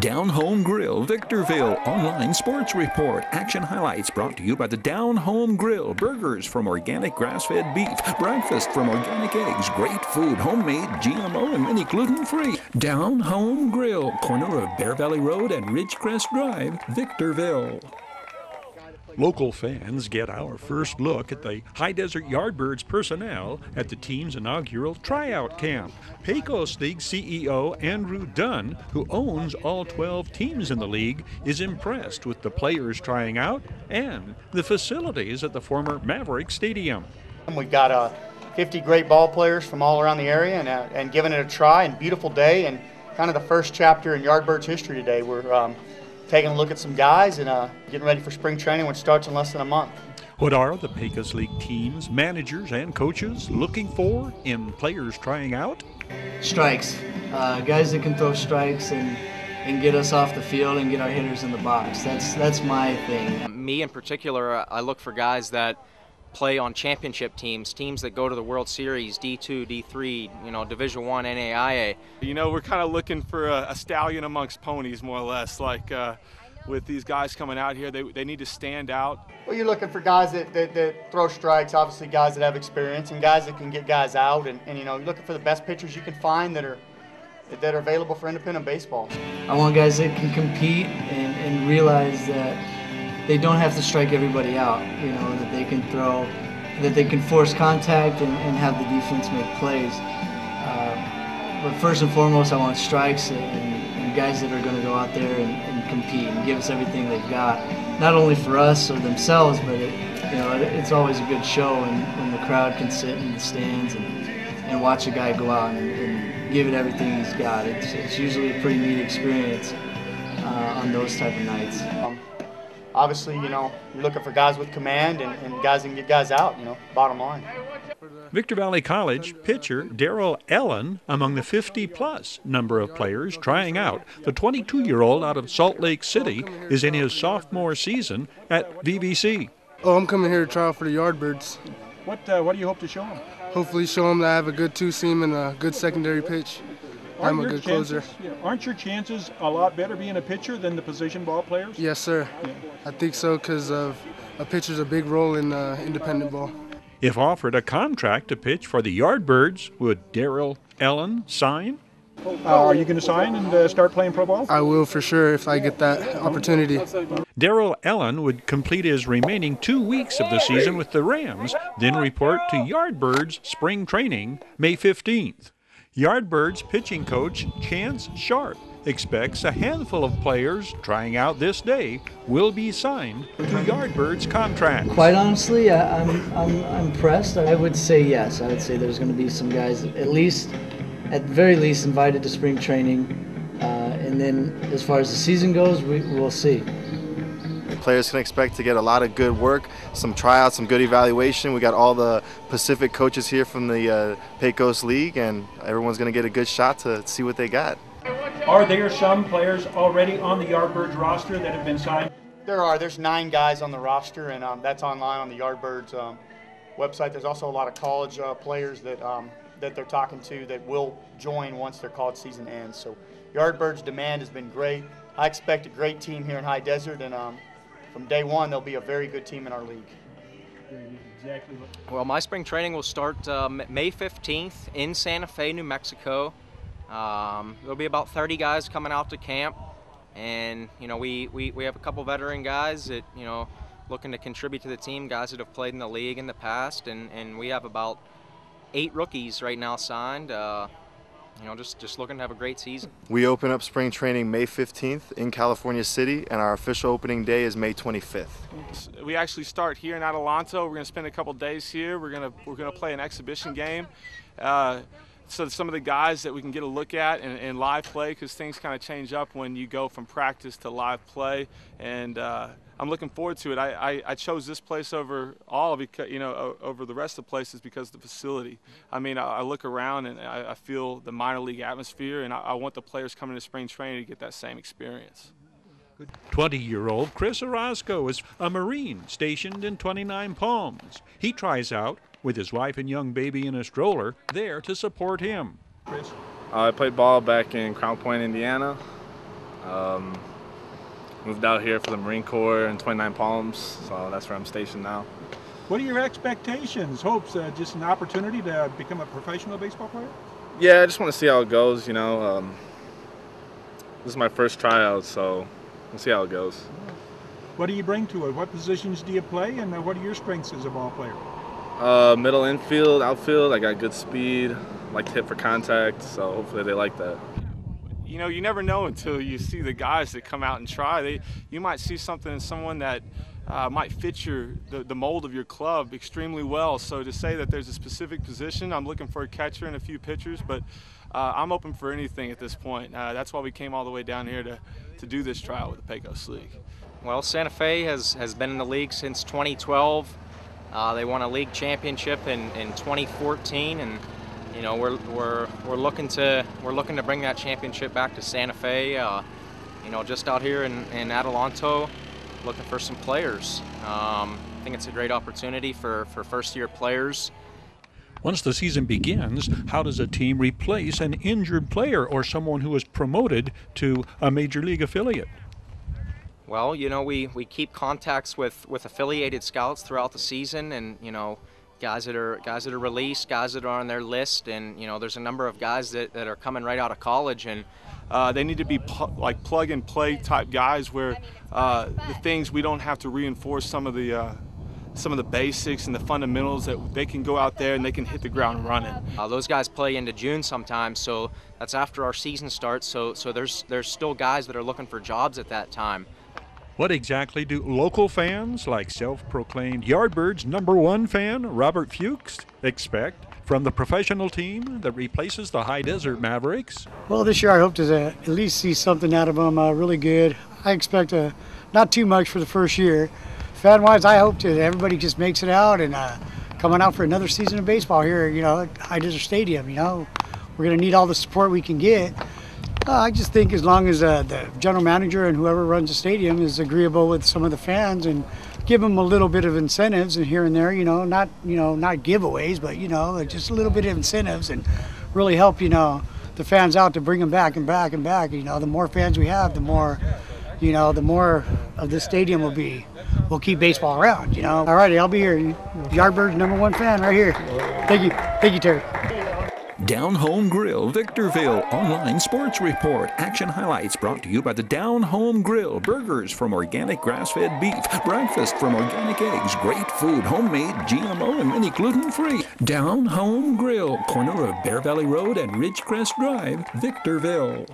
Down Home Grill, Victorville, online sports report, action highlights brought to you by the Down Home Grill. Burgers from organic grass fed beef, breakfast from organic eggs, great food, homemade, GMO, and many gluten free. Down Home Grill, corner of Bear Valley Road and Ridgecrest Drive, Victorville. Local fans get our first look at the High Desert Yardbirds personnel at the team's inaugural tryout camp. Pecos League CEO Andrew Dunn, who owns all 12 teams in the league, is impressed with the players trying out and the facilities at the former Maverick Stadium. We've got uh, 50 great ball players from all around the area and, uh, and giving it a try and beautiful day and kind of the first chapter in Yardbirds history today. We're um, taking a look at some guys and uh, getting ready for spring training, which starts in less than a month. What are the Pecos League teams, managers, and coaches looking for in players trying out? Strikes. Uh, guys that can throw strikes and, and get us off the field and get our hitters in the box. That's, that's my thing. Me in particular, I look for guys that play on championship teams, teams that go to the World Series, D2, D3, you know, Division One, NAIA. You know, we're kind of looking for a, a, stallion amongst ponies, more or less. Like uh, with these guys coming out here, they, they need to stand out. Well, you're looking for guys that, that, that, throw strikes, obviously guys that have experience, and guys that can get guys out. And, and you know, you're looking for the best pitchers you can find that are that are available for independent baseball. I want guys that can compete and, and realize that they don't have to strike everybody out. You know that they can throw, that they can force contact and, and have the defense make plays. Uh, but first and foremost, I want strikes and, and guys that are going to go out there and, and, compete and give us everything they've got. Not only for us or themselves, but it, you know it, it's always a good show when, when the crowd can sit in the stands and, and watch a guy go out and, and give it everything he's got. It's, it's usually a pretty neat experience uh, on those type of nights. Obviously, you know, you're looking for guys with command and, and guys that can get guys out, you know, bottom line. Victor Valley College pitcher Darrell Allen among the 50 plus number of players trying out. The 22 year old out of Salt Lake City is in his sophomore season at VVC. Oh, I'm coming here to try out for the Yardbirds. What, uh, what do you hope to show them? Hopefully, show them that I have a good two seam and a good secondary pitch. I'm a good chances, closer. Yeah, aren't your chances a lot better being a pitcher than the position ball players? Yes, sir. Yeah. I think so because of a pitcher's a big role in uh, independent ball. If offered a contract to pitch for the Yardbirds, would Darrell Allen sign? Uh, are you going to sign and uh, start playing pro ball? I will for sure if I get that opportunity. Darrell Allen would complete his remaining two weeks of the season with the Rams, then report to Yardbirds spring training May 15th. Yardbirds pitching coach Chance Sharp expects a handful of players trying out this day will be signed to Yardbirds contracts. Quite honestly, I, am I'm, I'm impressed. I would say yes. I would say there's going to be some guys, at least, at the very least, invited to spring training. Uh, and then as far as the season goes, we, we'll see. Players can expect to get a lot of good work, some tryouts, some good evaluation. We got all the Pacific coaches here from the uh, Pecos League, and everyone's going to get a good shot to see what they got. Are there some players already on the Yardbirds roster that have been signed? There are. There's nine guys on the roster, and um, that's online on the Yardbirds um, website. There's also a lot of college uh, players that um, that they're talking to that will join once their college season ends. So Yardbirds' demand has been great. I expect a great team here in High Desert, and um, from day one, they'll be a very good team in our league. Exactly. Well, my spring training will start uh, May 15th in Santa Fe, New Mexico. Um, there'll be about 30 guys coming out to camp, and you know we, we, we have a couple veteran guys that you know looking to contribute to the team, guys that have played in the league in the past, and, and we have about eight rookies right now signed. Uh, you know, just just looking to have a great season. We open up spring training May 15th in California City, and our official opening day is May 25th. We actually start here in Adelanto. We're going to spend a couple days here. We're going to we're going to play an exhibition game. Uh, so some of the guys that we can get a look at in, in live play because things kind of change up when you go from practice to live play and uh, I'm looking forward to it. I, I, I, chose this place over all because you know over the rest of the places because of the facility. I mean, I, I look around and I, I, feel the minor league atmosphere, and I, want the players coming to spring training to get that same experience. 20 year old Chris Orozco is a Marine stationed in 29 Palms. He tries out with his wife and young baby in a stroller there to support him. I played ball back in Crown Point, Indiana. Um, moved out here for the Marine Corps in 29 Palms, so that's where I'm stationed now. What are your expectations, hopes? Uh, just an opportunity to become a professional baseball player? Yeah, I just want to see how it goes. You know, um, this is my first tryout, so we'll see how it goes. What do you bring to it? What positions do you play, and uh, what are your strengths as a ball player? Uh, middle infield, outfield. I got good speed. Like to hit for contact, so hopefully they like that. You know, you never know until you see the guys that come out and try. They, you might see something in someone that uh, might fit your the, the mold of your club extremely well. So to say that there's a specific position, I'm looking for a catcher and a few pitchers, but uh, I'm open for anything at this point. Uh, that's why we came all the way down here to, to do this trial with the Pecos League. Well, Santa Fe has, has been in the league since 2012. Uh, they won a league championship in, in 2014, and you know we're, we're, we're looking to we're looking to bring that championship back to Santa Fe. Uh, you know, just out here in, in Adelanto, looking for some players. Um, I think it's a great opportunity for, for first-year players. Once the season begins, how does a team replace an injured player or someone who is promoted to a major league affiliate? Well, you know, we, we keep contacts with, with affiliated scouts throughout the season and, you know, guys that are guys that are released, guys that are on their list, and you know, there's a number of guys that, that are coming right out of college, and uh, they need to be like plug and play type guys where uh, the things we don't have to reinforce some of the uh, some of the basics and the fundamentals that they can go out there and they can hit the ground running. Uh, those guys play into June sometimes, so that's after our season starts. So so there's there's still guys that are looking for jobs at that time. What exactly do local fans, like self proclaimed Yardbirds number one fan Robert Fuchs, expect from the professional team that replaces the High Desert Mavericks? Well, this year I hope to uh, at least see something out of them uh, really good. I expect uh, not too much for the first year. Fan wise, I hope that everybody just makes it out and uh, coming out for another season of baseball here, you know, at High Desert Stadium. You know, we're going to need all the support we can get. Uh, I just think as long as uh, the general manager and whoever runs the stadium is agreeable with some of the fans and give them a little bit of incentives and here and there, you know, not you know not giveaways, but you know just a little bit of incentives and really help you know the fans out to bring them back and back and back. You know, the more fans we have, the more you know, the more of the stadium will be. We'll keep baseball around. You know. All righty, I'll be here. Yardbirds number one fan right here. Thank you, thank you, Terry. Down Home Grill, Victorville Online Sports Report. Action highlights brought to you by the Down Home Grill. Burgers from organic grass fed beef. Breakfast from organic eggs. Great food, homemade, GMO, and many gluten free. Down Home Grill, corner of Bear Valley Road and Ridgecrest Drive, Victorville.